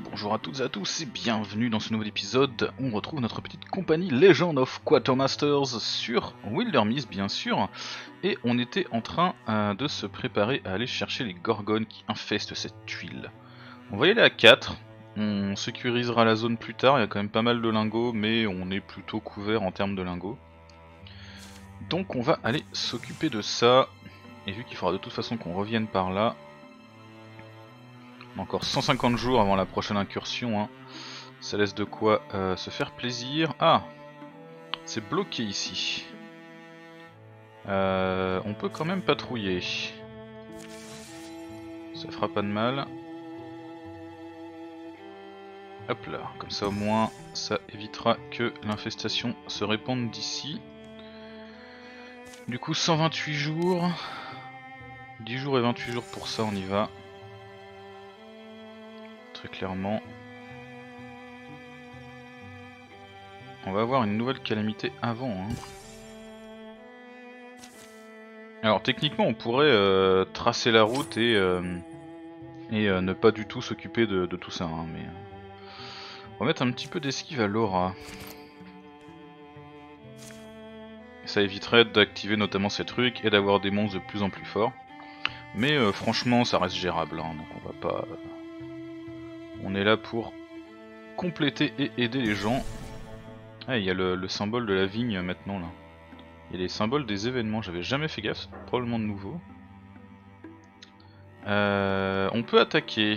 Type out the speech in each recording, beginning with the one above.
bonjour à toutes et à tous et bienvenue dans ce nouvel épisode on retrouve notre petite compagnie Legend of Quatermasters sur Wilderness bien sûr et on était en train euh, de se préparer à aller chercher les gorgones qui infestent cette tuile. On va y aller à 4, on sécurisera la zone plus tard, il y a quand même pas mal de lingots mais on est plutôt couvert en termes de lingots. Donc on va aller s'occuper de ça et vu qu'il faudra de toute façon qu'on revienne par là, encore 150 jours avant la prochaine incursion. Hein. Ça laisse de quoi euh, se faire plaisir. Ah C'est bloqué ici. Euh, on peut quand même patrouiller. Ça fera pas de mal. Hop là, comme ça au moins ça évitera que l'infestation se répande d'ici. Du coup 128 jours. 10 jours et 28 jours pour ça on y va très clairement. On va avoir une nouvelle calamité avant. Hein. Alors techniquement on pourrait euh, tracer la route et, euh, euh, ne pas du tout s'occuper de, tout ça. Hein, mais on va mettre un petit peu d'esquive à Laura. Ça éviterait d'activer notamment ces trucs et d'avoir des monstres de plus en plus forts. Mais franchement ça reste gérable, hein, donc on va pas on est là pour compléter et aider les gens. Ah, il y a le, symbole de la vigne maintenant là. Il y a les symboles des événements, j'avais jamais fait gaffe, probablement de nouveau. Euh, on peut attaquer.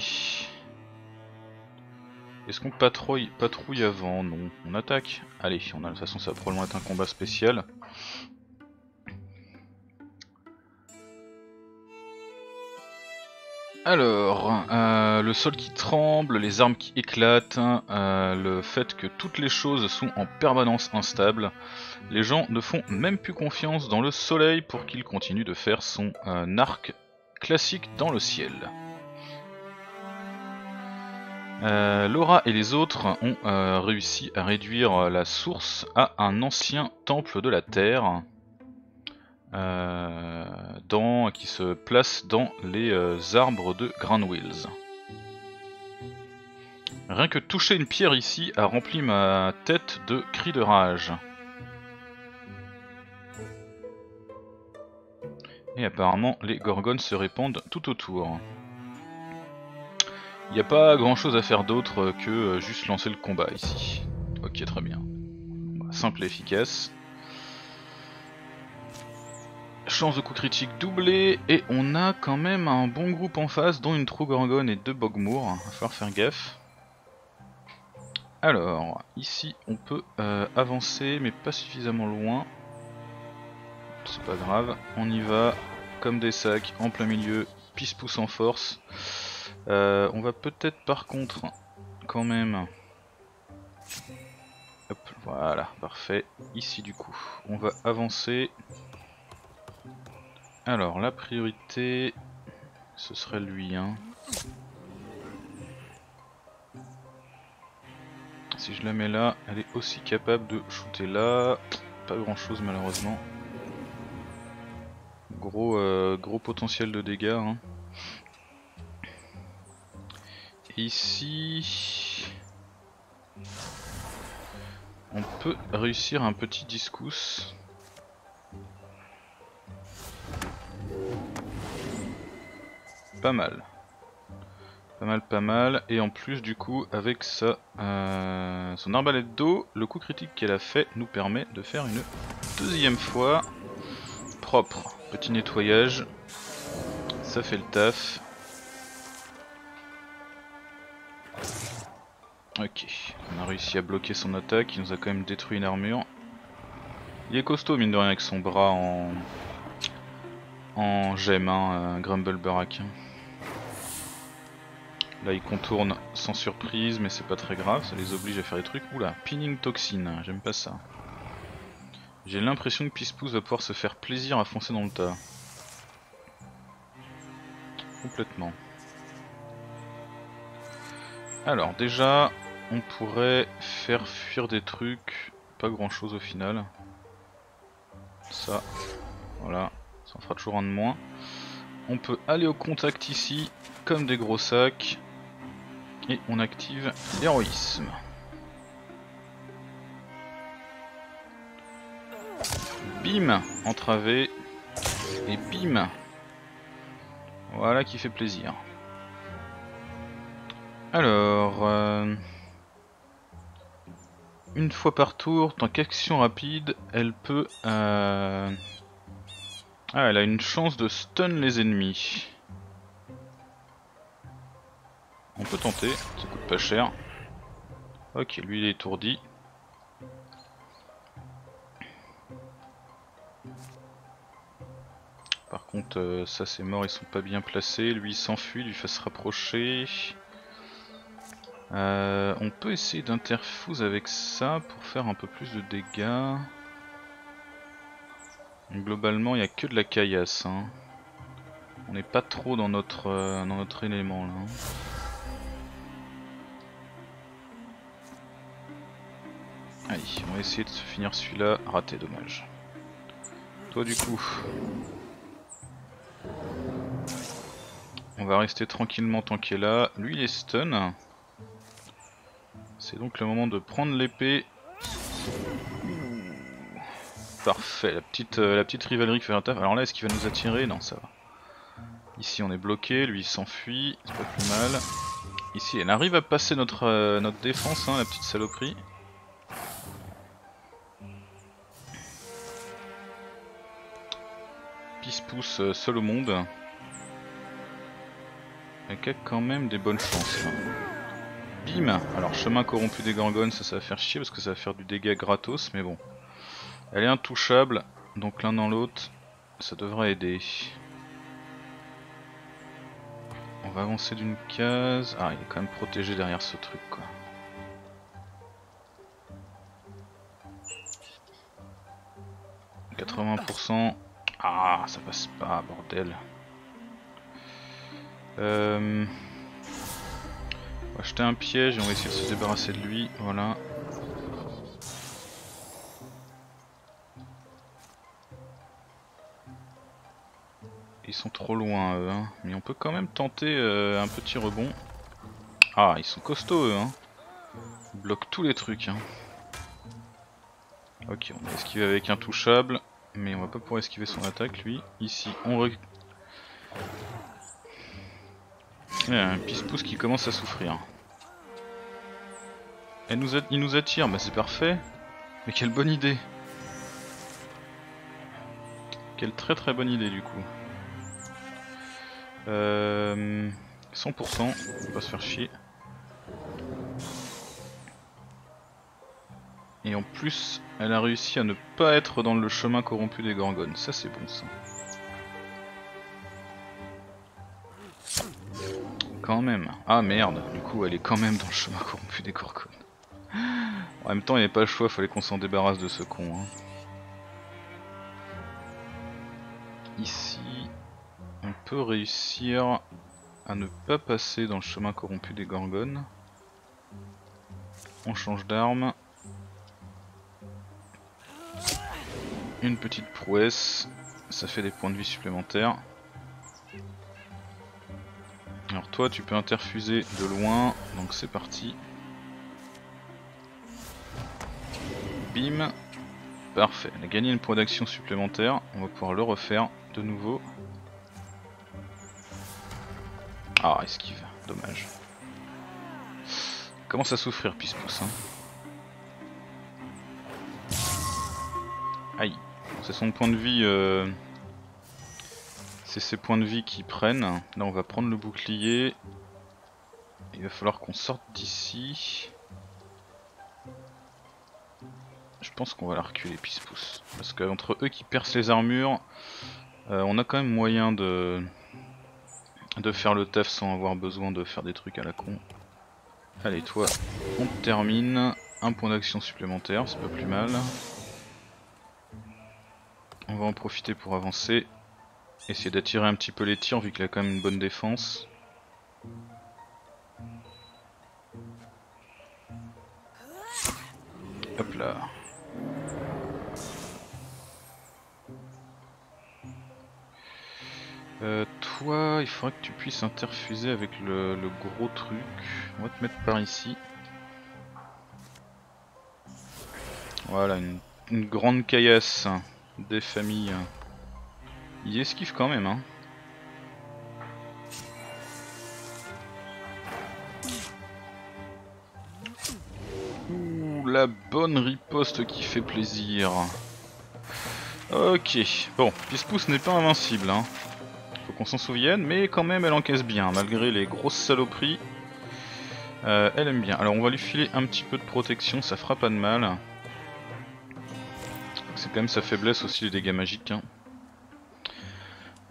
Est-ce qu'on patrouille, patrouille avant? Non, on attaque. Allez, on a, de toute façon ça va probablement être un combat spécial. Alors, euh, le sol qui tremble, les armes qui éclatent, euh, le fait que toutes les choses sont en permanence instables, les gens ne font même plus confiance dans le soleil pour qu'il continue de faire son euh, arc classique dans le ciel. Laura et les autres ont réussi à réduire la source à un ancien temple de la terre dans, qui se place dans les euh, arbres de Wills. Rien que toucher une pierre ici a rempli ma tête de cris de rage. Et apparemment les gorgones se répandent tout autour. Il n'y a pas grand chose à faire d'autre que euh, juste lancer le combat ici. Ok très bien. Simple et efficace. Chance de coup critique doublée et on a quand même un bon groupe en face dont une True Gorgone et deux Bogmoor, va falloir faire gaffe. Alors, ici on peut euh, avancer mais pas suffisamment loin. C'est pas grave, on y va comme des sacs en plein milieu, pisse pousse en force. Euh, on va peut-être par contre quand même... Hop, voilà, parfait. Ici du coup, on va avancer. Alors, la priorité, ce serait lui. Hein. Si je la mets là, elle est aussi capable de shooter là. Pas grand chose malheureusement. Gros, euh, gros potentiel de dégâts. Hein. Ici, on peut réussir un petit discus. Pas mal. Pas mal, pas mal. Et en plus, du coup, avec sa, euh, son arbalète d'eau, le coup critique qu'elle a fait nous permet de faire une deuxième fois. Propre. Petit nettoyage. Ça fait le taf. Ok, on a réussi à bloquer son attaque, il nous a quand même détruit une armure. Il est costaud mine de rien avec son bras en, en gemme, hein, Grumble Barack. Là ils contournent sans surprise mais c'est pas très grave, ça les oblige à faire des trucs. Oula, pinning toxine, j'aime pas ça. J'ai l'impression que Pispousse va pouvoir se faire plaisir à foncer dans le tas. Complètement. Alors déjà, on pourrait faire fuir des trucs, pas grand chose au final. Ça, voilà, ça en fera toujours un de moins. On peut aller au contact ici, comme des gros sacs. Et on active l'héroïsme. Bim Entravé. Et bim Voilà qui fait plaisir. Alors... Euh, une fois par tour, tant qu'action rapide, elle peut... Euh, ah, elle a une chance de stun les ennemis. On peut tenter, ça coûte pas cher. Ok, lui il est étourdi. Par contre, euh, ça c'est mort, ils sont pas bien placés. Lui il s'enfuit, lui fait se rapprocher. Euh, on peut essayer d'interfuse avec ça pour faire un peu plus de dégâts. Globalement, il n'y a que de la caillasse. Hein. On n'est pas trop dans notre, euh, dans notre élément là. Allez, on va essayer de se finir celui-là. Raté, dommage. Toi du coup. On va rester tranquillement tant qu'il est là. Lui il est stun. C'est donc le moment de prendre l'épée. Parfait, la petite, euh, la petite rivalerie qui fait un taf. Alors là, est-ce qu'il va nous attirer? Non, ça va. Ici, on est bloqué, lui il s'enfuit, c'est pas plus mal. Ici, elle arrive à passer notre, euh, notre défense, hein, la petite saloperie. Pisse pousse euh, seul au monde. Elle a quand même des bonnes chances. Bim Alors chemin corrompu des gorgones, ça, ça va faire chier parce que ça va faire du dégât gratos, mais bon. Elle est intouchable, donc l'un dans l'autre, ça devrait aider. On va avancer d'une case. Ah, il est quand même protégé derrière ce truc, quoi. « 80%. Ah, ça passe pas, bordel. Euh... On va jeter un piège et on va essayer de se débarrasser de lui. Voilà. Ils sont trop loin eux, hein. mais on peut quand même tenter euh, un petit rebond. Ah, ils sont costauds eux, hein. Ils bloquent tous les trucs. Hein. Ok, on va esquiver avec un touchable, mais on va pas pouvoir esquiver son attaque lui. Ici, on il y a un pisse-pouce qui commence à souffrir. Elle il nous attire, bah c'est parfait. Mais quelle bonne idée Quelle très très bonne idée du coup. Euh, 100%, on va se faire chier. Et en plus, elle a réussi à ne pas être dans le chemin corrompu des gorgones. Ça c'est bon ça. Quand même. Ah merde, du coup elle est quand même dans le chemin corrompu des Gorgones. En même temps il n'y avait pas le choix, fallait qu'on s'en débarrasse de ce con. Hein. Ici, on peut réussir à ne pas passer dans le chemin corrompu des Gorgones. On change d'arme. Une petite prouesse, ça fait des points de vie supplémentaires. Alors toi tu peux interfuser de loin, donc c'est parti. Bim. Parfait, on a gagné une point d'action supplémentaire, on va pouvoir le refaire de nouveau. Ah, esquive, dommage. Commence à souffrir, pisse pouce. Hein. Aïe, c'est son point de vie euh, c'est ces points de vie qui prennent. Là on va prendre le bouclier. Il va falloir qu'on sorte d'ici. Je pense qu'on va la reculer pisse pouce. Parce qu'entre eux qui percent les armures, euh, on a quand même moyen de, de faire le taf sans avoir besoin de faire des trucs à la con. Allez toi, on termine. Un point d'action supplémentaire, c'est pas plus mal. On va en profiter pour avancer. Essayer d'attirer un petit peu les tirs vu qu'il a quand même une bonne défense. Hop là. Euh, toi, il faudrait que tu puisses interfuser avec le, gros truc. On va te mettre par ici. Voilà, une, une grande caillasse des familles. Il esquive quand même, hein. Ouh, la bonne riposte qui fait plaisir. Ok, bon, Pispousse n'est pas invincible, hein. Faut qu'on s'en souvienne, mais quand même elle encaisse bien, malgré les grosses saloperies. Euh, elle aime bien. Alors on va lui filer un petit peu de protection, ça fera pas de mal. C'est quand même sa faiblesse aussi les dégâts magiques. Hein.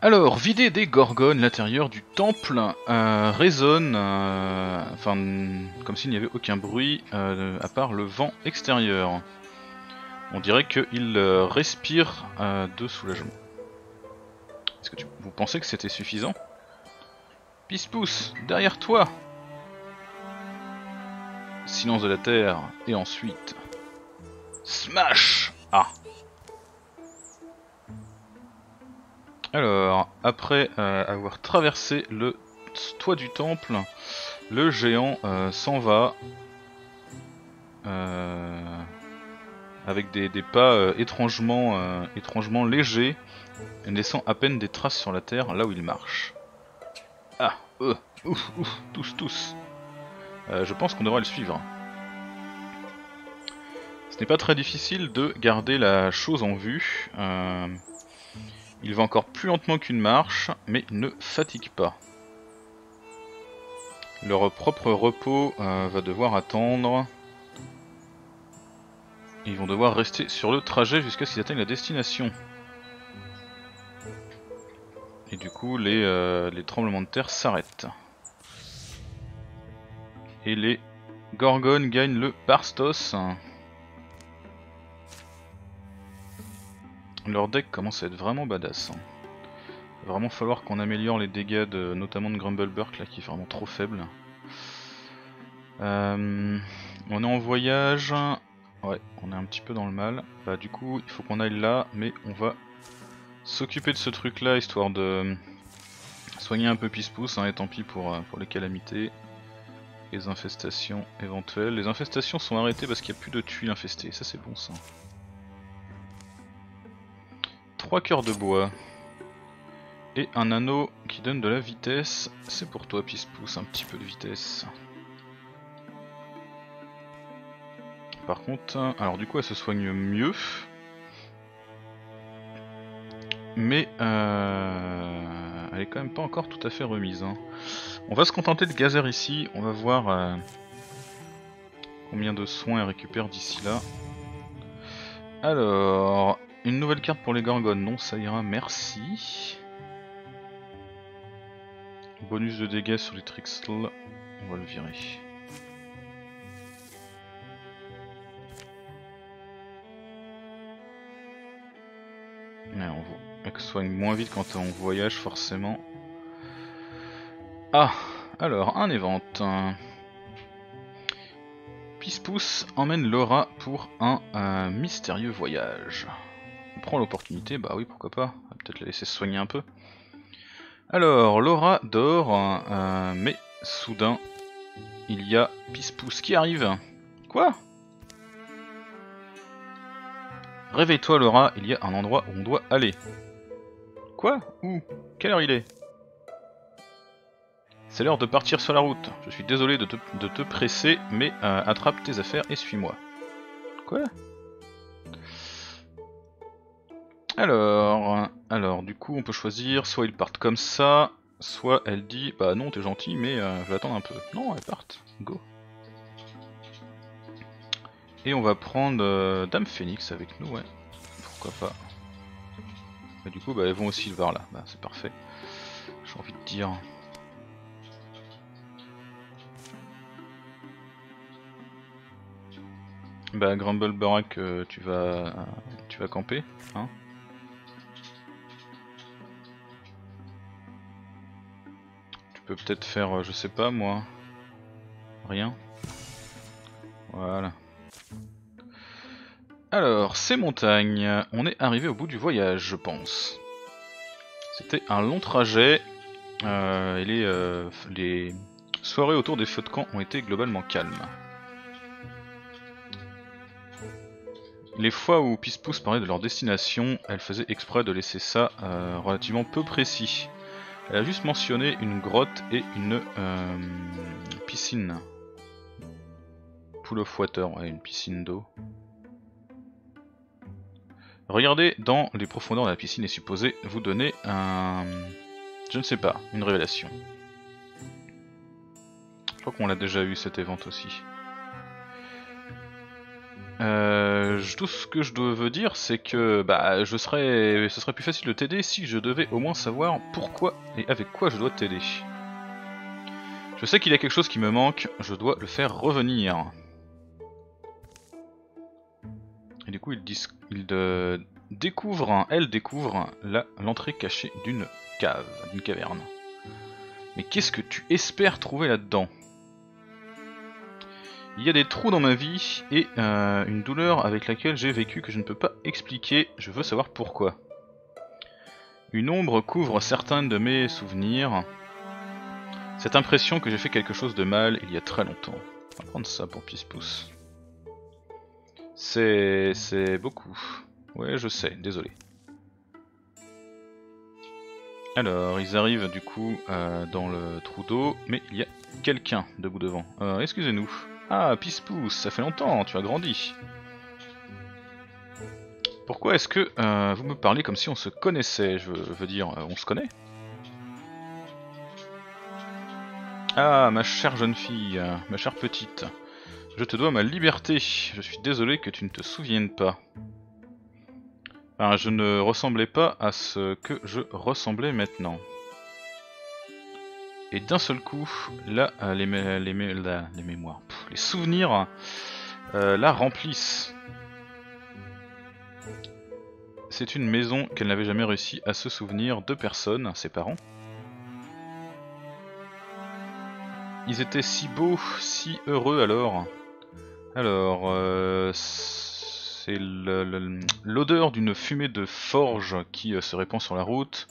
Alors, vider des gorgones, l'intérieur du temple euh, résonne, euh, enfin, comme s'il n'y avait aucun bruit, euh, à part le vent extérieur. On dirait qu'il respire de soulagement. Est-ce que vous pensez que c'était suffisant? Pispousse, derrière toi Silence de la terre, et ensuite... Smash Ah Alors, après euh, avoir traversé le toit du temple, le géant euh, s'en va euh, avec des, pas étrangement, légers, laissant à peine des traces sur la terre là où il marche. Ah, ouf, tous, tous. je pense qu'on devrait le suivre. Ce n'est pas très difficile de garder la chose en vue. Il va encore plus lentement qu'une marche, mais ne fatigue pas. Leur propre repos euh, va devoir attendre. Ils vont devoir rester sur le trajet jusqu'à ce qu'ils atteignent la destination. Et du coup, les, euh, les tremblements de terre s'arrêtent. Et les Gorgones gagnent le Barstos. Leur deck commence à être vraiment badass. Hein. Va vraiment falloir qu'on améliore les dégâts de, notamment de Grumbleburk là qui est vraiment trop faible. Euh, on est en voyage. Ouais, on est un petit peu dans le mal. Bah du coup il faut qu'on aille là, mais on va s'occuper de ce truc là histoire de soigner un peu Pispousse hein, et tant pis pour, euh, pour les calamités. Les infestations éventuelles. Les infestations sont arrêtées parce qu'il n'y a plus de tuiles infestées, ça c'est bon ça. 3 cœurs de bois. Et un anneau qui donne de la vitesse. C'est pour toi, Pispousse, un petit peu de vitesse. Par contre, alors du coup elle se soigne mieux. Mais euh, elle est quand même pas encore tout à fait remise. Hein. On va se contenter de gazer ici, on va voir euh, combien de soins elle récupère d'ici là. Alors, une nouvelle carte pour les Gorgones, non ça ira, merci. Bonus de dégâts sur les Trixl, on va le virer. Mais on elle soigne moins vite quand on voyage forcément. Ah, alors un évente. Pispousse emmène Laura pour un mystérieux voyage prend l'opportunité, bah oui, pourquoi pas. On peut-être la laisser se soigner un peu. Alors, Laura dort, euh, mais soudain, il y a Pispousse qui arrive. Quoi? Réveille-toi Laura, il y a un endroit où on doit aller. Quoi? Où? Quelle heure il est? C'est l'heure de partir sur la route. Je suis désolé de te, presser, mais euh, attrape tes affaires et suis-moi. Quoi? Alors, du coup, on peut choisir, soit ils partent comme ça, soit elle dit, bah non, t'es gentil, mais euh, je vais attendre un peu. Non, elles partent, go. Et on va prendre euh, Dame Phoenix avec nous, ouais. Pourquoi pas. Mais du coup, bah, elles vont aussi le voir là, bah c'est parfait. J'ai envie de dire. Bah Grumble Barack, euh, tu vas tu vas camper, hein peut-être faire, euh, je sais pas moi, rien. Voilà. Alors, ces montagnes, on est arrivé au bout du voyage, je pense. C'était un long trajet euh, et les, euh, les soirées autour des feux de camp ont été globalement calmes. Les fois où Pispousse parlait de leur destination, elle faisait exprès de laisser ça relativement peu précis. Elle a juste mentionné une grotte et une euh, piscine. Pool of water, une piscine d'eau. Regardez dans les profondeurs de la piscine est supposé vous donner un... Je ne sais pas, une révélation. Je crois qu'on l'a déjà eu cet event aussi. Euh, tout ce que je veux dire, c'est que bah, je serais, ce serait plus facile de t'aider si je devais au moins savoir pourquoi et avec quoi je dois t'aider. Je sais qu'il y a quelque chose qui me manque, je dois le faire revenir. Et du coup, il, découvre, elle découvre l'entrée cachée d'une cave, d'une caverne. Mais qu'est-ce que tu espères trouver là-dedans? Il y a des trous dans ma vie et euh, une douleur avec laquelle j'ai vécu que je ne peux pas expliquer, je veux savoir pourquoi. Une ombre couvre certains de mes souvenirs. Cette impression que j'ai fait quelque chose de mal il y a très longtemps. On va prendre ça pour Pispousse. C'est... c'est beaucoup. Ouais, je sais, désolé. Alors, ils arrivent du coup euh, dans le trou d'eau, mais il y a quelqu'un debout devant. Euh, excusez-nous. Ah, Pispousse, ça fait longtemps, tu as grandi. Pourquoi est-ce que euh, vous me parlez comme si on se connaissait Je veux, dire, euh, on se connaît? Ah, ma chère jeune fille, ma chère petite. Je te dois ma liberté. Je suis désolé que tu ne te souviennes pas. je ne ressemblais pas à ce que je ressemblais maintenant. Et d'un seul coup, là, euh, les, mémoires, les souvenirs, euh, la remplissent. C'est une maison qu'elle n'avait jamais réussi à se souvenir de personne, ses parents. Ils étaient si beaux, si heureux alors. Alors, euh, c'est l'odeur d'une fumée de forge qui se répand sur la route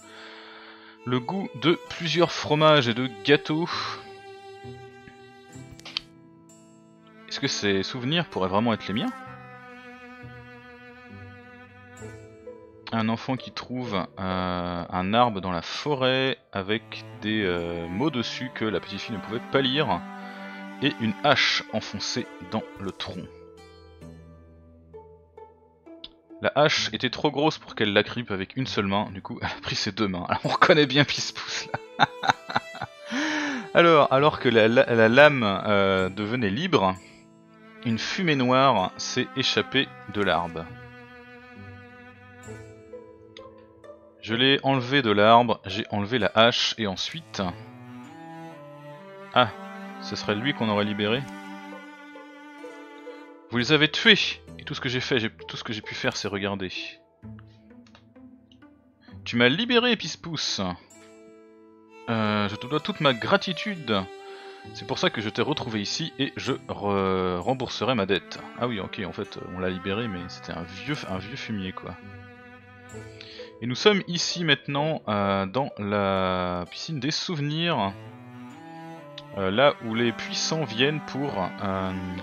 le goût de plusieurs fromages et de gâteaux. Est-ce que ces souvenirs pourraient vraiment être les miens? Un enfant qui trouve un arbre dans la forêt avec des euh, mots dessus que la petite fille ne pouvait pas lire et une hache enfoncée dans le tronc. La hache était trop grosse pour qu'elle la grippe avec une seule main, du coup elle a pris ses deux mains. Alors on reconnaît bien Pispousse là. alors, alors que la, lame euh, devenait libre, une fumée noire s'est échappée de l'arbre. Je l'ai enlevé de l'arbre, j'ai enlevé la hache et ensuite... Ah, ce serait lui qu'on aurait libéré Vous les avez tués et tout ce que j'ai fait, tout ce que j'ai pu faire, c'est regarder. Tu m'as libéré, Pispousse. Euh, je te dois toute ma gratitude. C'est pour ça que je t'ai retrouvé ici et je rembourserai ma dette. Ah oui, ok, en fait, on l'a libéré, mais c'était un vieux, un vieux fumier, quoi. Et nous sommes ici maintenant euh, dans la piscine des souvenirs. Euh, là où les puissants viennent pour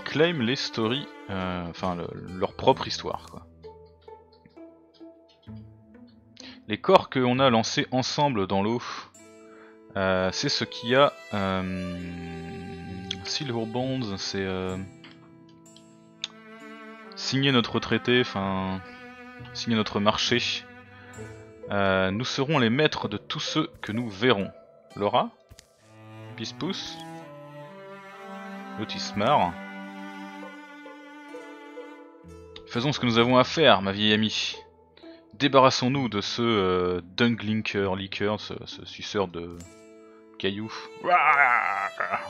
claim les stories, euh, enfin leur propre histoire. Quoi. Les corps qu'on a lancés ensemble dans l'eau, c'est ce qu'il y a. Silver Bonds, c'est signer notre traité, enfin signer notre marché. nous serons les maîtres de tous ceux que nous verrons. Laura Pispousse Lotismar. Faisons ce que nous avons à faire, ma vieille amie. Débarrassons-nous de ce euh, Dunglinker Liquor, ce, suceur de cailloux.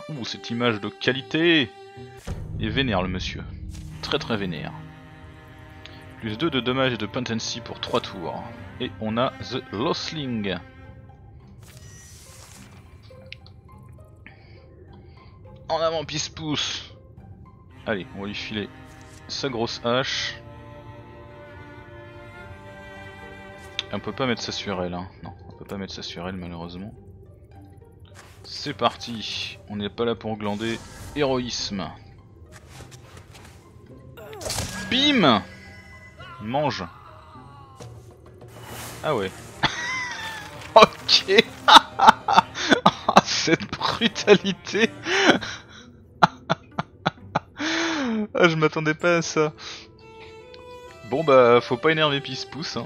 Ouh, cette image de qualité Et vénère le monsieur. Très très vénère. Plus 2 de dommages et de potency pour 3 tours. Et on a The Losling. En avant, pisse-pousse Allez, on va lui filer sa grosse hache. on peut pas mettre ça sur elle, hein. Non, peut pas mettre ça sur elle malheureusement. C'est parti, on n'est pas là pour glander. Héroïsme. Bim Mange. Ah ouais. ok Cette brutalité ah, Je m'attendais pas à ça. Bon bah faut pas énerver Pispousse. Hein.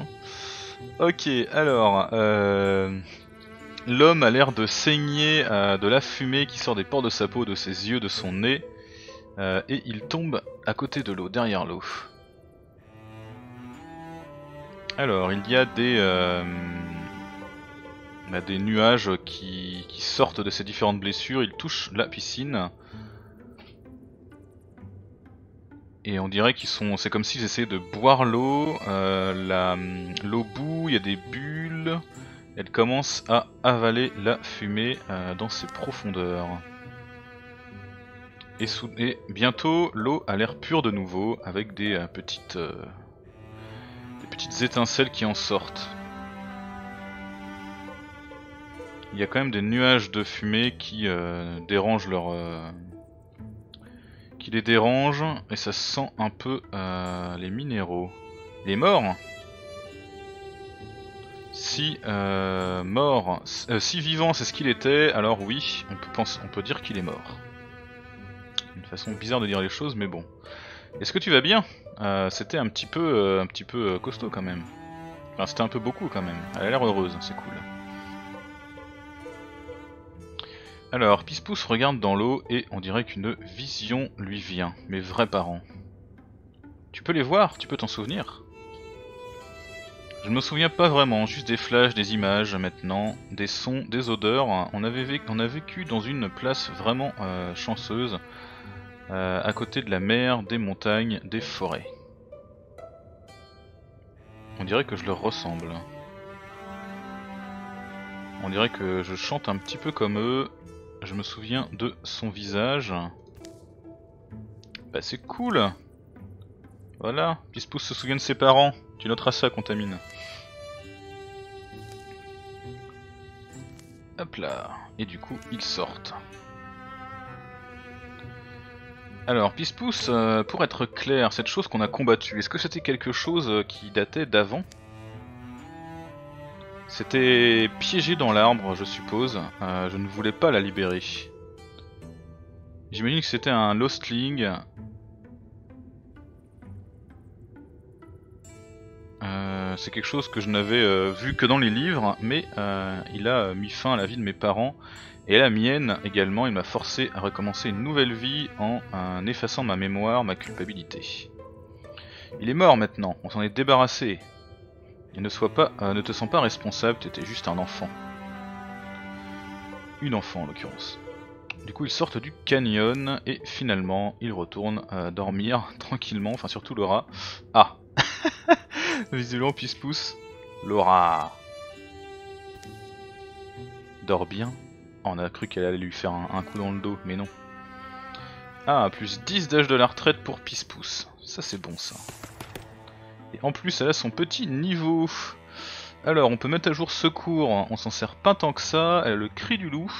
Ok, alors... Euh... L'homme a l'air de saigner euh, de la fumée qui sort des pores de sa peau, de ses yeux, de son nez. Euh, et il tombe à côté de l'eau, derrière l'eau. Alors, il y a des, bah, des nuages qui, sortent de ces différentes blessures. Il touche la piscine. Et on dirait qu'ils sont. C'est comme s'ils essayaient de boire l'eau. L'eau bout, il y a des bulles. Elle commence à avaler la fumée euh, dans ses profondeurs. Et, bientôt, l'eau a l'air pure de nouveau, avec des, euh, petites, euh, des petites étincelles qui en sortent. Il y a quand même des nuages de fumée qui dérangent leur... qui les dérangent, et ça sent un peu les minéraux. Il est mort si euh, mort, euh, si vivant c'est ce qu'il était, alors oui, on peut, dire qu'il est mort. Une façon bizarre de dire les choses, mais bon. Est-ce que tu vas bien? Euh, C'était un petit peu, un petit peu costaud quand même. Enfin, c'était un peu beaucoup quand même. Elle a l'air heureuse, c'est cool. Alors, Pispousse regarde dans l'eau et on dirait qu'une vision lui vient. Mes vrais parents. Tu peux les voir Tu peux t'en souvenir? Je me souviens pas vraiment, juste des flashs, des images maintenant, des sons, des odeurs. On a vécu dans une place vraiment euh, chanceuse, euh, à côté de la mer, des montagnes, des forêts. On dirait que je leur ressemble. On dirait que je chante un petit peu comme eux. Je me souviens de son visage. Bah c'est cool Voilà, Pispousse se souvient de ses parents. Tu noteras ça, Contamine. Hop là. Et du coup, ils sortent. Alors, Pispousse, euh, pour être clair, cette chose qu'on a combattue, est-ce que c'était quelque chose euh, qui datait d'avant? C'était piégé dans l'arbre, je suppose. Euh, je ne voulais pas la libérer. J'imagine que c'était un Lostling Euh, c'est quelque chose que je n'avais euh, vu que dans les livres, mais il a mis fin à la vie de mes parents et à la mienne également. Il m'a forcé à recommencer une nouvelle vie en effaçant ma mémoire, ma culpabilité. Il est mort maintenant, on s'en est débarrassé. Et ne, sois pas, ne te sens pas responsable, t'étais juste un enfant. Une enfant en l'occurrence. Du coup ils sortent du canyon et finalement ils retournent dormir tranquillement, enfin surtout Laura. Ah Visiblement, se pousse. Laura. Dors bien. on a cru qu'elle allait lui faire un, coup dans le dos, mais non. Ah, plus 10 d'âge de la retraite pour Pispousse. Ça c'est bon ça. Et en plus elle a son petit niveau. Alors on peut mettre à jour secours, on s'en sert pas tant que ça. Elle a le cri du loup.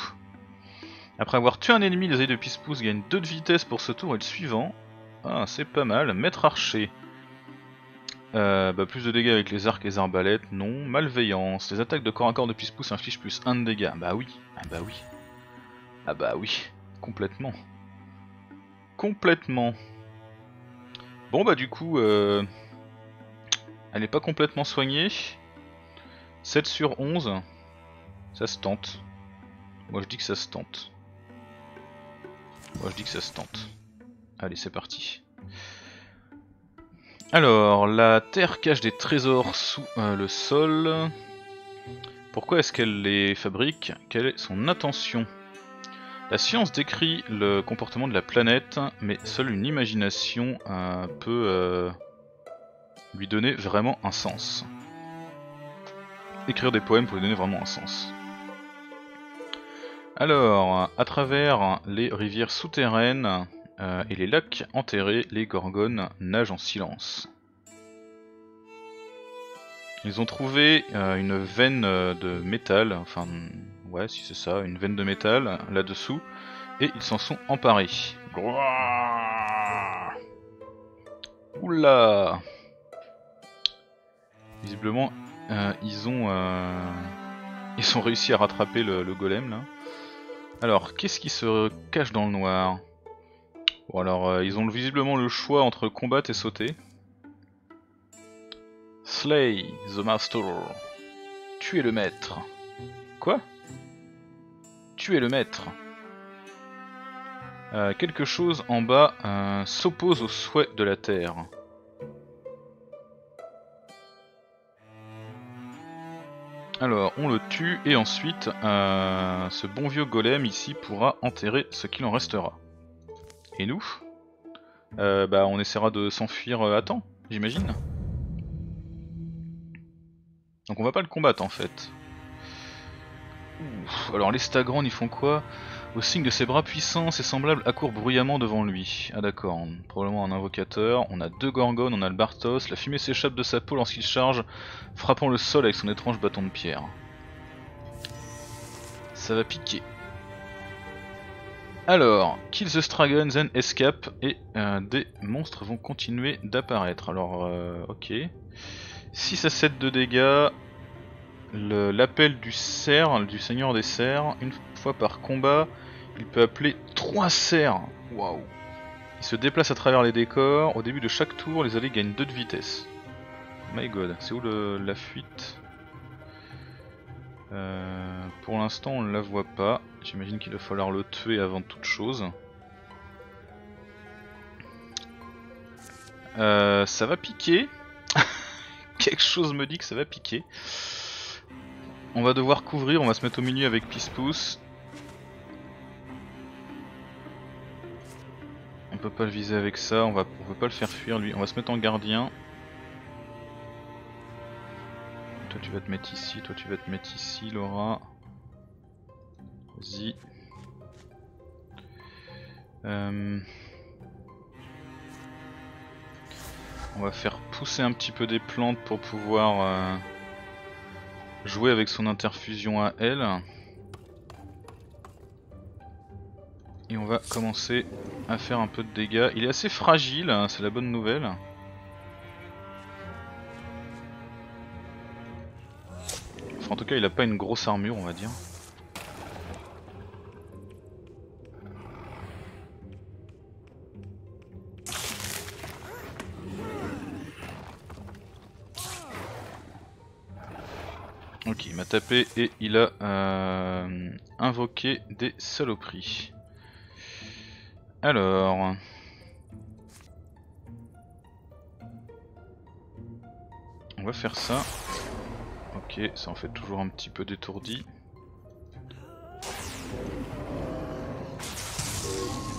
Après avoir tué un ennemi, les ailes de Pispousse gagnent 2 de vitesse pour ce tour et le suivant. Ah c'est pas mal. Maître archer. Euh, bah, plus de dégâts avec les arcs et les arbalètes, non. Malveillance, les attaques de corps à corps de pouce infligent plus 1 de dégâts. Bah oui, ah bah oui. Ah bah oui, complètement. Complètement. Bon bah du coup, euh... elle est pas complètement soignée. 7 sur 11, ça se tente. Moi je dis que ça se tente. Moi je dis que ça se tente. Allez c'est parti. Alors, la Terre cache des trésors sous euh, le sol. Pourquoi est-ce qu'elle les fabrique? Quelle est son intention? La science décrit le comportement de la planète, mais seule une imagination euh, peut euh, lui donner vraiment un sens. Écrire des poèmes pour lui donner vraiment un sens. Alors, à travers les rivières souterraines, euh, et les lacs enterrés, les gorgones nagent en silence. Ils ont trouvé euh, une veine de métal, enfin ouais si c'est ça, une veine de métal là-dessous, et ils s'en sont emparés. Oula Visiblement, euh, ils ont ils ont réussi à rattraper le, le golem là. Alors, qu'est-ce qui se cache dans le noir? Bon alors, ils ont visiblement le choix entre combattre et sauter. Slay the master. Tu es le maître. Quoi? Tu es le maître. Euh, quelque chose en bas euh, s'oppose au souhait de la terre. Alors, on le tue et ensuite, euh, ce bon vieux golem ici pourra enterrer ce qu'il en restera. Et nous? Bah, on essaiera de s'enfuir à temps, j'imagine. Donc on va pas le combattre en fait. Alors les Stagrons ils font quoi? Au signe de ses bras puissants, c'est semblable accourt bruyamment devant lui. Ah d'accord, probablement un invocateur. On a deux gorgones, on a le Bartos. La fumée s'échappe de sa peau lorsqu'il charge, frappant le sol avec son étrange bâton de pierre. Ça va piquer. Alors, kill the Stragons and escape et euh, des monstres vont continuer d'apparaître. Alors, euh, ok. 6 à 7 de dégâts. L'appel du cerf, du seigneur des cerfs, une fois par combat, il peut appeler 3 cerfs. Waouh. Il se déplace à travers les décors. Au début de chaque tour, les alliés gagnent 2 de vitesse. My god, c'est où la fuite? Euh, Pour l'instant, on ne la voit pas. J'imagine qu'il va falloir le tuer avant toute chose. Euh, ça va piquer. Quelque chose me dit que ça va piquer. On va devoir couvrir, on va se mettre au milieu avec Pispousse. Peut pas le viser avec ça, on va on peut pas le faire fuir lui. On va se mettre en gardien. Toi tu vas te mettre ici, toi tu vas te mettre ici Laura. Vas-y. Euh... On va faire pousser un petit peu des plantes pour pouvoir euh, jouer avec son interfusion à elle. Et on va commencer à faire un peu de dégâts. Il est assez fragile, hein, c'est la bonne nouvelle. Enfin, en tout cas, il a pas une grosse armure, on va dire. Ok, il m'a tapé et il a euh, invoqué des saloperies. Alors... On va faire ça. Ok, ça en fait toujours un petit peu détourdi.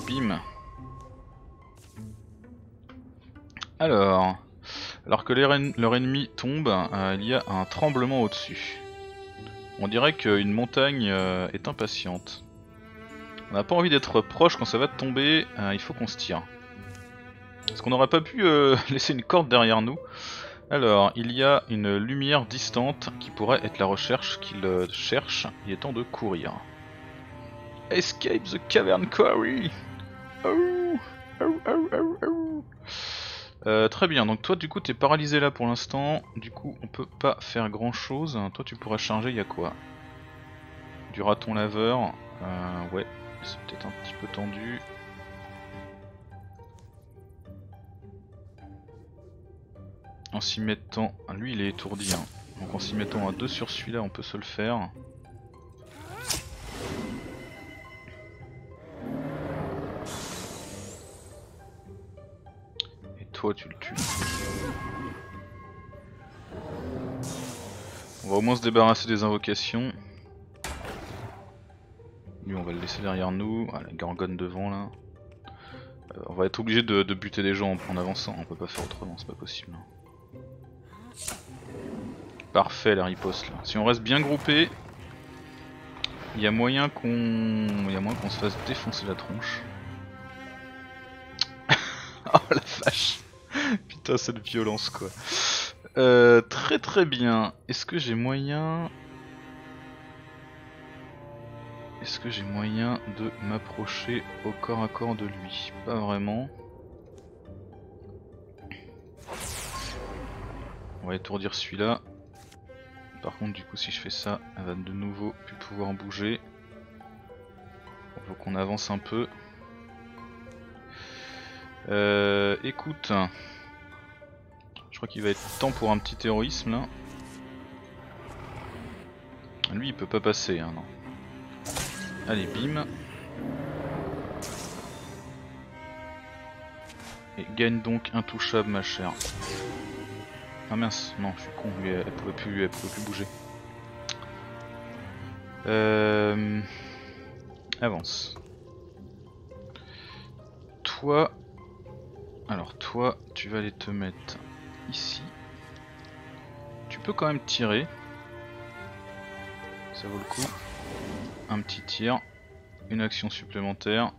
Bim. Alors... Alors que leur, ennemi tombe, euh, il y a un tremblement au-dessus. On dirait qu'une montagne euh, est impatiente. On n'a pas envie d'être proche quand ça va tomber, euh, il faut qu'on se tire. Est-ce qu'on n'aurait pas pu laisser une corde derrière nous. Alors, il y a une lumière distante qui pourrait être la recherche qu'il cherche, il est temps de courir. Escape the cavern quarry. Euh, très bien, donc toi du coup t'es paralysé là pour l'instant, du coup on peut pas faire grand chose, toi tu pourras charger, il y a quoi? Du raton laveur, euh, ouais, c'est peut-être un petit peu tendu. En s'y mettant, lui il est étourdi, hein. donc en s'y mettant à deux sur celui-là on peut se le faire. tu le tues. On va au moins se débarrasser des invocations. Lui on va le laisser derrière nous. Ah, la gorgone devant là. Euh, on va être obligé de, buter des gens en avançant, on peut pas faire autrement, c'est pas possible. Parfait la riposte là. Si on reste bien groupé, il y a moyen qu'on il y a moyen qu'on se fasse défoncer la tronche. oh la vache Putain, cette violence quoi. Euh, très très bien. Est-ce que j'ai moyen... Est-ce que j'ai moyen de m'approcher au corps à corps de lui? Pas vraiment. On va étourdir celui-là. Par contre, du coup, si je fais ça, elle va de nouveau plus pouvoir bouger. Il faut qu'on avance un peu. Euh, écoute, je crois qu'il va être temps pour un petit terrorisme là. Lui, il peut pas passer, hein, non. Allez, bim. Et gagne donc intouchable, ma chère. Ah mince, non, je suis con, elle, pouvait plus, elle pouvait plus bouger. Euh... Avance. Toi... Alors toi, tu vas aller te mettre ici. Tu peux quand même tirer. Ça vaut le coup. Un petit tir. Une action supplémentaire.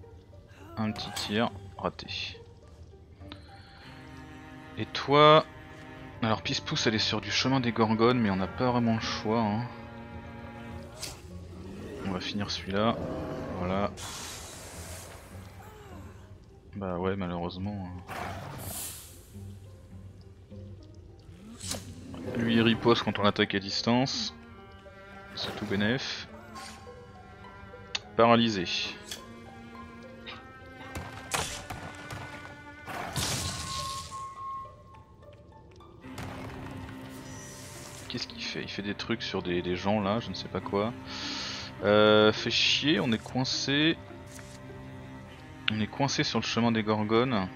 Un petit tir. Raté. Et toi... Alors Pispousse elle est sur du chemin des Gorgones mais on n'a pas vraiment le choix. Hein. On va finir celui-là. Voilà. Bah ouais malheureusement. Hein. Lui il riposte quand on attaque à distance. C'est tout bénef. Paralysé. Qu'est-ce qu'il fait? Il fait des trucs sur des, gens là, je ne sais pas quoi. Euh, fait chier, on est coincé. On est coincé sur le chemin des Gorgones.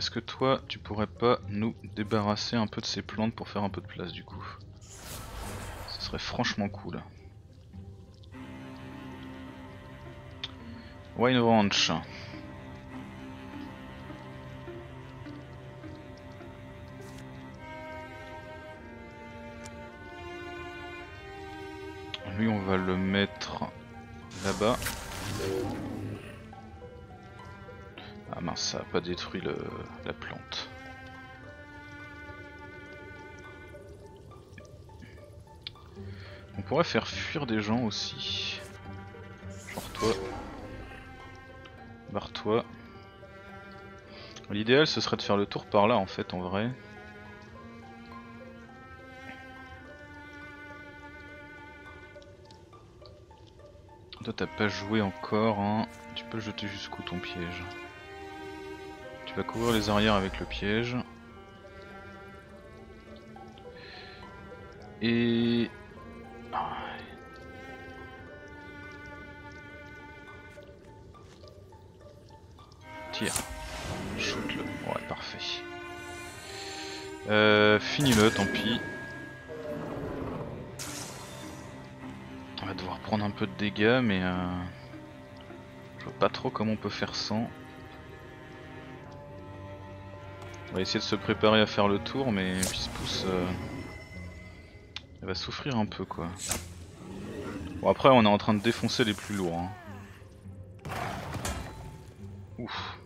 Est-ce que toi tu pourrais pas nous débarrasser un peu de ces plantes pour faire un peu de place du coup? Ce serait franchement cool. Wine Ranch. Lui on va le mettre là-bas. Ah mince, ça a pas détruit le, la plante. On pourrait faire fuir des gens aussi. Genre toi. Barre-toi. L'idéal ce serait de faire le tour par là en fait en vrai. Toi t'as pas joué encore, hein. tu peux jeter jusqu'où ton piège? Tu vas couvrir les arrières avec le piège. Et... Tire. Shoot-le. Ouais, parfait. Euh, Finis-le, tant pis. On va devoir prendre un peu de dégâts, mais... Euh... Je vois pas trop comment on peut faire sans. Va essayer de se préparer à faire le tour, mais puis se pousse. Euh, elle va souffrir un peu quoi. Bon après on est en train de défoncer les plus lourds. Hein. Ouf.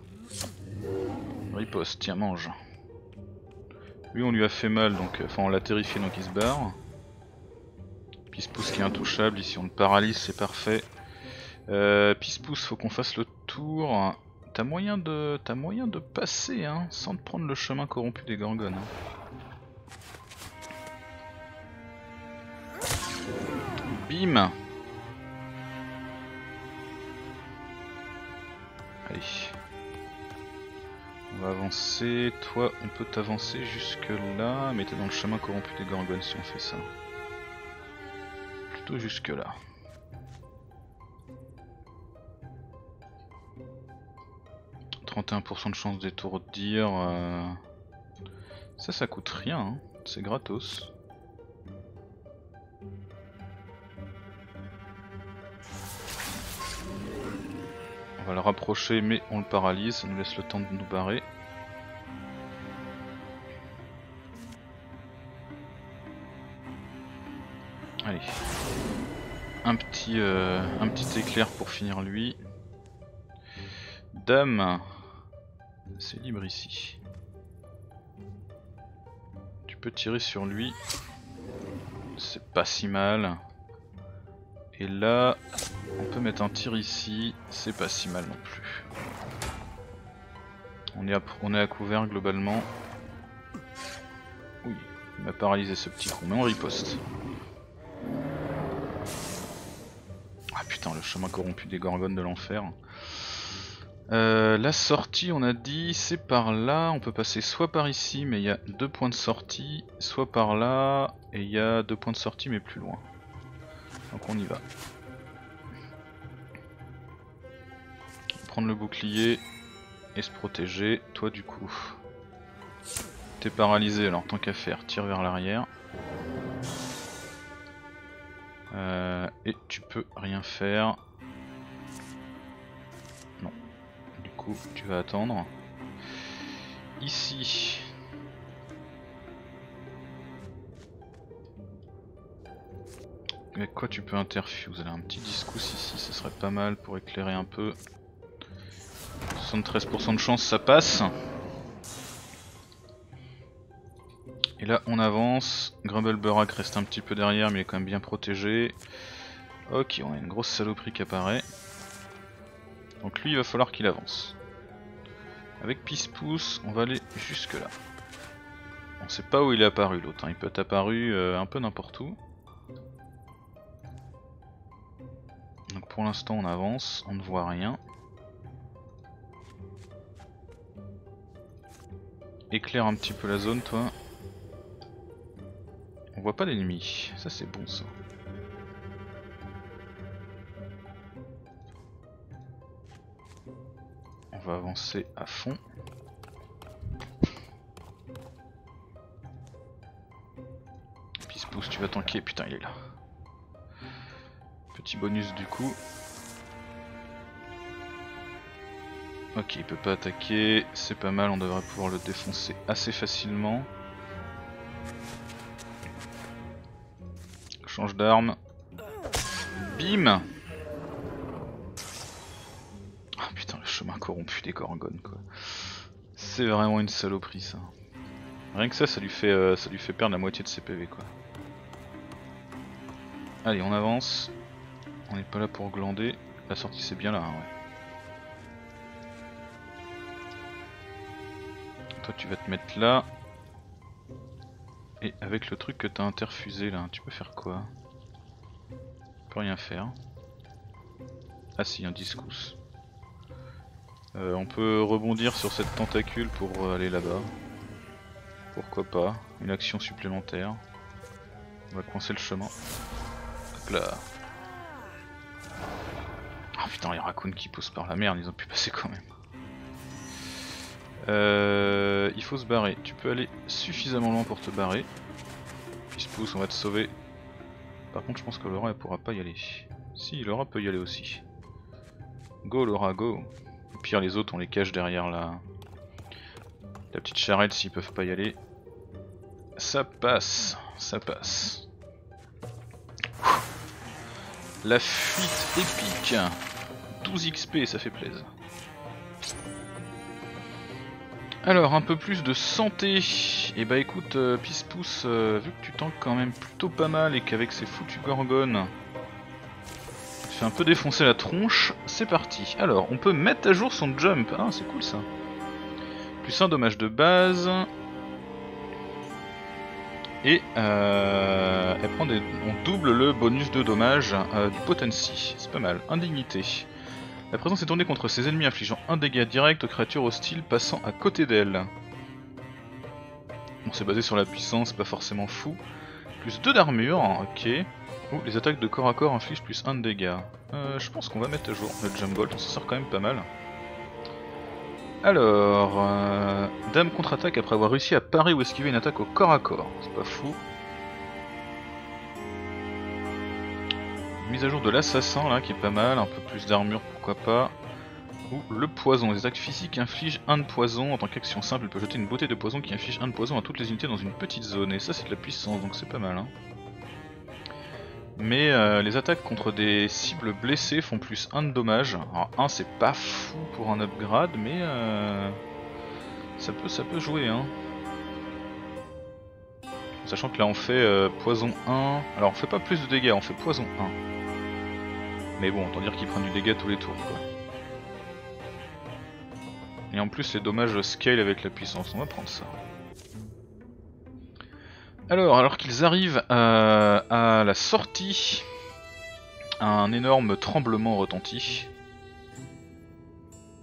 Riposte, tiens mange. Lui on lui a fait mal donc enfin on l'a terrifié donc il se barre. Puis se pousse qui est intouchable, ici on le paralyse c'est parfait. Euh, pousse faut qu'on fasse le tour. T'as moyen de. Passer hein, sans te prendre le chemin corrompu des gorgones. Hein. Bim Allez. On va avancer. Toi, on peut t'avancer jusque là, mais t'es dans le chemin corrompu des gorgones si on fait ça. Plutôt jusque là. 31% de chance d'étourdir. Euh... Ça, ça coûte rien, hein. c'est gratos. On va le rapprocher mais on le paralyse, ça nous laisse le temps de nous barrer. Allez. Un petit, euh, un petit éclair pour finir lui. Dame, c'est libre ici. Tu peux tirer sur lui. C'est pas si mal. Et là, on peut mettre un tir ici, c'est pas si mal non plus. On est à, couvert globalement. Oui, il m'a paralysé ce petit con, mais on riposte. Ah putain, le chemin corrompu des gorgones de l'enfer. Euh, la sortie, on a dit, c'est par là. On peut passer soit par ici, mais il y a deux points de sortie, soit par là, et il y a deux points de sortie, mais plus loin. Donc on y va. Prendre le bouclier et se protéger. Toi, du coup, t'es paralysé, alors tant qu'à faire, tire vers l'arrière. Euh, et tu peux rien faire. Coup, tu vas attendre. Ici. Avec quoi tu peux interfuse Là, un petit discousse ici, ce serait pas mal pour éclairer un peu. 73% de chance, ça passe. Et là on avance, Grumbleburak reste un petit peu derrière mais il est quand même bien protégé. Ok, on a une grosse saloperie qui apparaît. Donc lui il va falloir qu'il avance. Avec Pouce, on va aller jusque là. On sait pas où il est apparu l'autre, hein. il peut être apparu euh, un peu n'importe où. Donc pour l'instant on avance, on ne voit rien. Éclaire un petit peu la zone toi. On voit pas d'ennemis, ça c'est bon ça. Va avancer à fond. Pouce, tu vas tanker, putain il est là. Petit bonus du coup. Ok, il peut pas attaquer, c'est pas mal, on devrait pouvoir le défoncer assez facilement. Change d'arme. Bim corrompu des Gorgones quoi. C'est vraiment une saloperie ça. Rien que ça, ça lui fait, euh, ça lui fait perdre la moitié de ses PV quoi. Allez, on avance. On n'est pas là pour glander. La sortie c'est bien là, hein, ouais. Toi tu vas te mettre là. Et avec le truc que t'as interfusé là, tu peux faire quoi? Tu peux rien faire. Ah si, un discousse. Euh, on peut rebondir sur cette tentacule pour aller là-bas. Pourquoi pas, une action supplémentaire. On va coincer le chemin. Hop là. Ah putain, les raccoons qui poussent par la merde, ils ont pu passer quand même. Euh, il faut se barrer. Tu peux aller suffisamment loin pour te barrer. Puis se pousse, on va te sauver. Par contre, je pense que Laura elle pourra pas y aller. Si, Laura peut y aller aussi. Go Laura, go. Pire, les autres on les cache derrière la, la petite charrette s'ils peuvent pas y aller. Ça passe, ça passe. La fuite épique. 12 XP, ça fait plaisir. Alors, un peu plus de santé. Et eh bah écoute, euh, euh, vu que tu tankes quand même plutôt pas mal et qu'avec ces foutus gorgones, tu fais un peu défoncer la tronche, c'est parti. Alors, on peut mettre à jour son jump. Ah, c'est cool ça. Plus un dommage de base. Et euh, elle prend on double le bonus de dommage euh, du potency. C'est pas mal. Indignité. La présence est tournée contre ses ennemis infligeant un dégât direct aux créatures hostiles passant à côté d'elle. Bon, c'est basé sur la puissance, pas forcément fou. Plus 2 d'armure, ok. Les attaques de corps à corps infligent plus 1 de dégâts. Euh, je pense qu'on va mettre à jour le jump bolt, ça sort quand même pas mal. Alors, euh, Dame contre-attaque après avoir réussi à parer ou esquiver une attaque au corps à corps. C'est pas fou. mise à jour de l'assassin là qui est pas mal, un peu plus d'armure pourquoi pas. Ou le poison, les attaques physiques infligent 1 de poison, en tant qu'action simple il peut jeter une beauté de poison qui inflige 1 de poison à toutes les unités dans une petite zone, et ça c'est de la puissance donc c'est pas mal. Hein. Mais euh, les attaques contre des cibles blessées font plus 1 de dommage. Alors 1 c'est pas fou pour un upgrade, mais euh, ça, peut, ça peut jouer. Hein. Sachant que là on fait euh, poison 1. Alors on fait pas plus de dégâts, on fait poison 1. Mais bon, autant dire qu'ils prennent du dégât tous les tours quoi. Et en plus les dommages scale avec la puissance, on va prendre ça. Alors, alors qu'ils arrivent euh, à, la sortie, un énorme tremblement retentit.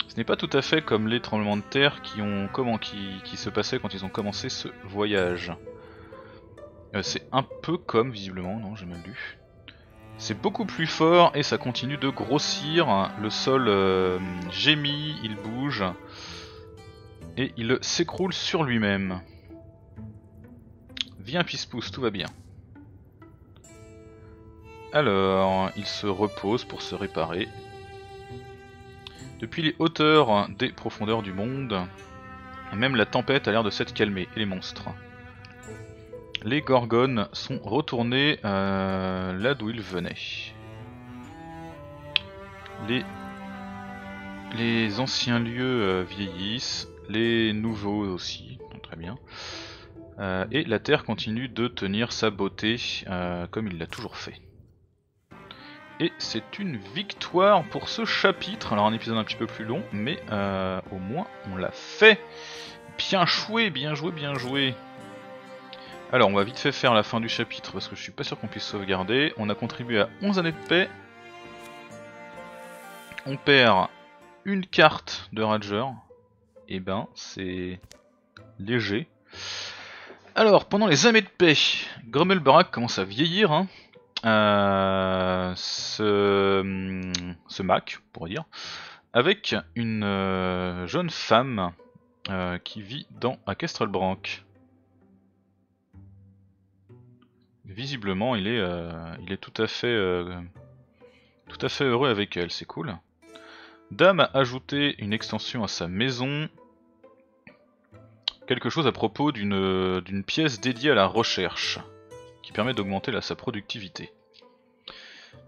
Ce n'est pas tout à fait comme les tremblements de terre qui, ont, qui, se passaient quand ils ont commencé ce voyage. Euh, c'est un peu comme, visiblement, non j'ai mal lu. C'est beaucoup plus fort et ça continue de grossir. Le sol euh, gémit, il bouge et il s'écroule sur lui-même. Viens Pispousse, tout va bien. Alors, il se repose pour se réparer. Depuis les hauteurs des profondeurs du monde, même la tempête a l'air de s'être calmée, et les monstres. Les gorgones sont retournés euh, là d'où ils venaient. Les, les anciens lieux euh, vieillissent, les nouveaux aussi, très bien. Euh, et la Terre continue de tenir sa beauté euh, comme il l'a toujours fait. Et c'est une victoire pour ce chapitre. Alors un épisode un petit peu plus long, mais euh, au moins on l'a fait. Bien joué, bien joué, bien joué. Alors on va vite fait faire la fin du chapitre parce que je suis pas sûr qu'on puisse sauvegarder. On a contribué à 11 années de paix. On perd une carte de Rager. Et eh ben c'est léger. Alors, pendant les années de paix, Grummelbarak commence à vieillir. Hein. Euh, ce, ce Mac, on pourrait dire, avec une euh, jeune femme euh, qui vit dans à. Visiblement, il est, il est tout à fait, tout à fait heureux avec elle. C'est cool. Dame a ajouté une extension à sa maison quelque chose à propos d'une pièce dédiée à la recherche, qui permet d'augmenter sa productivité.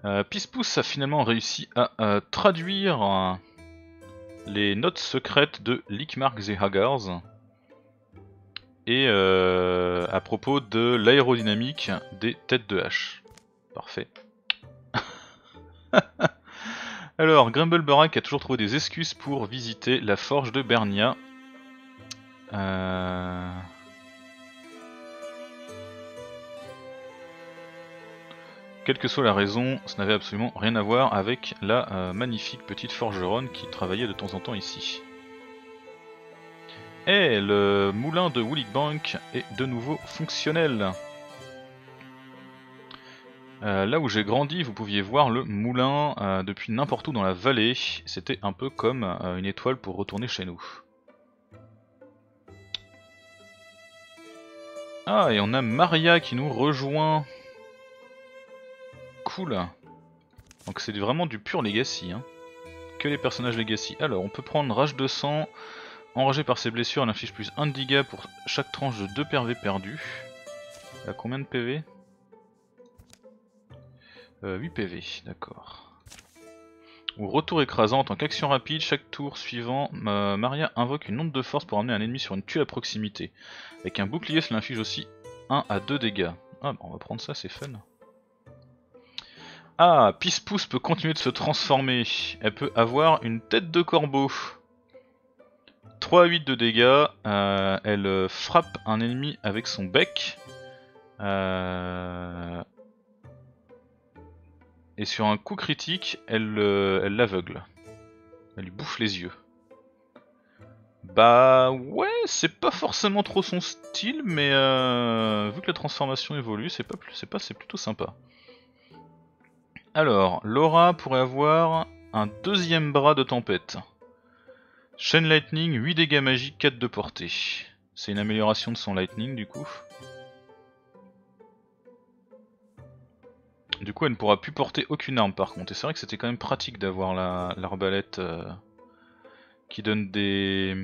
Euh, a finalement réussi à, traduire euh, les notes secrètes de Lickmark the Haggars et euh, à propos de l'aérodynamique des têtes de hache. Parfait. Alors, Grumblebarak a toujours trouvé des excuses pour visiter la forge de Bernia euh, quelle que soit la raison, ça n'avait absolument rien à voir avec la euh, magnifique petite forgeronne qui travaillait de temps en temps ici. Et le moulin de Woollybank est de nouveau fonctionnel. Euh, là où j'ai grandi, vous pouviez voir le moulin depuis n'importe où dans la vallée. C'était un peu comme une étoile pour retourner chez nous. Ah, et on a Maria qui nous rejoint. Cool. Donc c'est vraiment du pur Legacy. Hein. Que les personnages Legacy. Alors, on peut prendre Rage de sang. Enragé par ses blessures, elle inflige plus 1 de dégâts pour chaque tranche de 2 PV perdus. Elle a combien de PV euh, 8 PV, d'accord. Ou retour écrasant en tant qu'action rapide, chaque tour suivant, Maria invoque une onde de force pour amener un ennemi sur une tuile à proximité. Avec un bouclier, cela inflige aussi 1 à 2 dégâts. Ah bah on va prendre ça, c'est fun. Ah, Pispousse peut continuer de se transformer. Elle peut avoir une tête de corbeau. 3 à 8 de dégâts. Euh, elle frappe un ennemi avec son bec. Euh, et sur un coup critique, elle euh, l'aveugle. Elle lui bouffe les yeux. Bah ouais, c'est pas forcément trop son style, mais euh, vu que la transformation évolue, c'est pas, c'est pas, c'est plutôt sympa. Alors, Laura pourrait avoir un deuxième bras de tempête. Chain Lightning, 8 dégâts magiques, 4 de portée. C'est une amélioration de son Lightning du coup. Du coup, elle ne pourra plus porter aucune arme par contre. Et c'est vrai que c'était quand même pratique d'avoir l'arbalète euh, qui donne des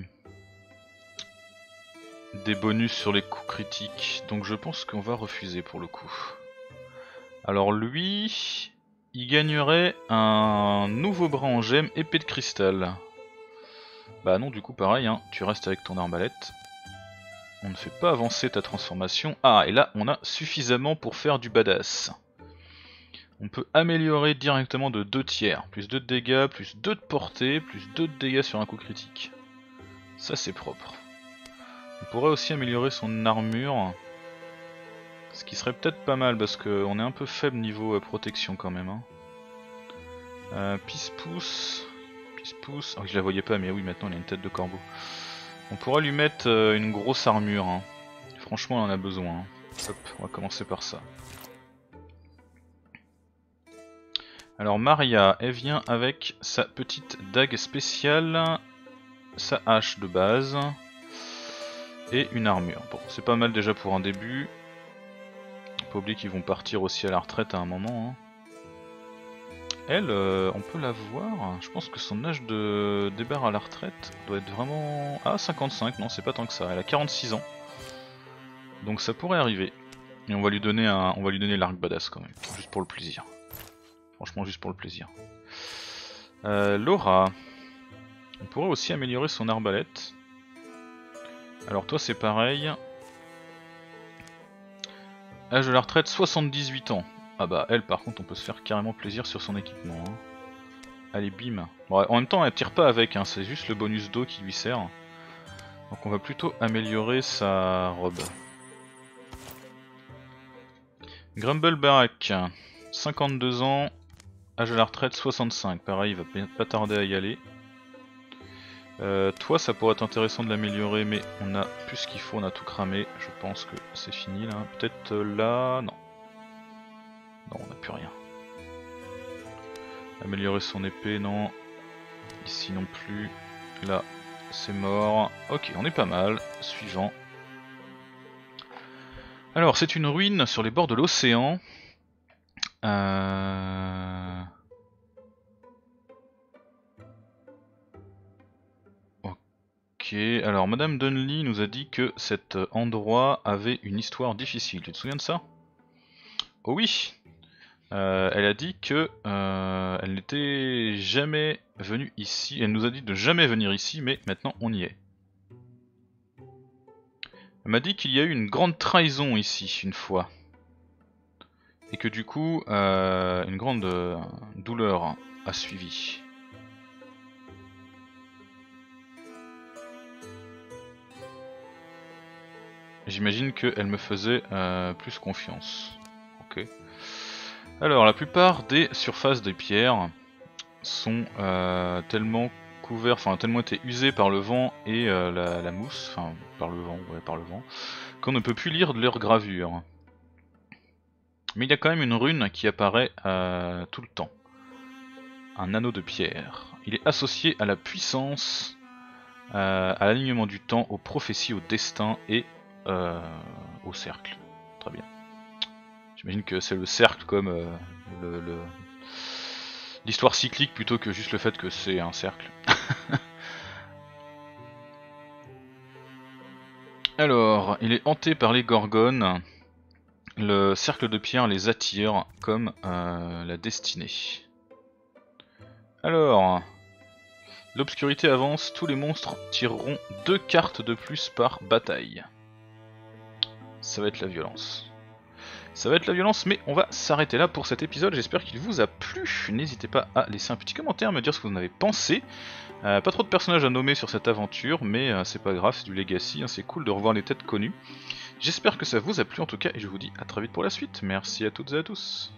des bonus sur les coups critiques. Donc je pense qu'on va refuser pour le coup. Alors lui, il gagnerait un nouveau bras en gemme épée de cristal. Bah non, du coup pareil, hein, tu restes avec ton arbalète. On ne fait pas avancer ta transformation. Ah, et là on a suffisamment pour faire du badass. On peut améliorer directement de 2 tiers. Plus 2 de dégâts, plus 2 de portée, plus 2 de dégâts sur un coup critique. Ça c'est propre. On pourrait aussi améliorer son armure. Ce qui serait peut-être pas mal parce qu'on est un peu faible niveau protection quand même. Hein. Euh, Pisse-pousse. Pisse-pousse. Oh, je la voyais pas, mais oui, maintenant il a une tête de corbeau. On pourrait lui mettre euh, une grosse armure. Hein. Franchement, on en a besoin. Hein. Hop, on va commencer par ça. Alors Maria, elle vient avec sa petite dague spéciale, sa hache de base et une armure. Bon, c'est pas mal déjà pour un début. Pas oublier qu'ils vont partir aussi à la retraite à un moment. Hein. Elle, euh, on peut la voir. Je pense que son âge de départ à la retraite doit être vraiment... Ah, 55, non, c'est pas tant que ça. Elle a 46 ans. Donc ça pourrait arriver. Et on va lui donner un, on va lui donner l'arc badass quand même, juste pour le plaisir. Franchement, juste pour le plaisir. Euh, Laura. On pourrait aussi améliorer son arbalète. Alors toi c'est pareil. Âge de la retraite 78 ans. Ah bah elle par contre on peut se faire carrément plaisir sur son équipement. Hein. Allez bim. en même temps elle tire pas avec, hein. c'est juste le bonus d'eau qui lui sert. Donc on va plutôt améliorer sa robe. Grumbleback, 52 ans, Âge de la retraite 65, pareil, il va pas tarder à y aller. Euh, toi, ça pourrait être intéressant de l'améliorer, mais on a plus ce qu'il faut, on a tout cramé. Je pense que c'est fini là. Peut-être euh, là, non. Non, on n'a plus rien. Améliorer son épée, non. Ici non plus. Là, c'est mort. Ok, on est pas mal. Suivant. Alors, c'est une ruine sur les bords de l'océan. Euh... Ok, alors Madame Dunley nous a dit que cet endroit avait une histoire difficile. Tu te souviens de ça? Oh oui euh, Elle a dit que euh, elle n'était jamais venue ici. Elle nous a dit de jamais venir ici, mais maintenant on y est. Elle m'a dit qu'il y a eu une grande trahison ici une fois et que du coup euh, une grande euh, douleur a suivi. J'imagine qu'elle me faisait euh, plus confiance. Ok. Alors la plupart des surfaces des pierres sont tellement couvertes, enfin tellement été usées par le vent et la, mousse, enfin par le vent, ouais par le vent, qu'on ne peut plus lire de leurs gravures. Mais il y a quand même une rune qui apparaît euh, tout le temps. Un anneau de pierre. Il est associé à la puissance, euh, à l'alignement du temps, aux prophéties, au destin et euh, au cercle. Très bien. J'imagine que c'est le cercle comme l'histoire cyclique plutôt que juste le fait que c'est un cercle. Alors, il est hanté par les gorgones. Le cercle de pierre les attire comme euh, la destinée. Alors, l'obscurité avance, tous les monstres tireront deux cartes de plus par bataille. Ça va être la violence. Ça va être la violence, mais on va s'arrêter là pour cet épisode. J'espère qu'il vous a plu. N'hésitez pas à laisser un petit commentaire, me dire ce que vous en avez pensé. Euh, pas trop de personnages à nommer sur cette aventure, mais euh, c'est pas grave, c'est du legacy, hein, c'est cool de revoir les têtes connues. J'espère que ça vous a plu en tout cas et je vous dis à très vite pour la suite. Merci à toutes et à tous.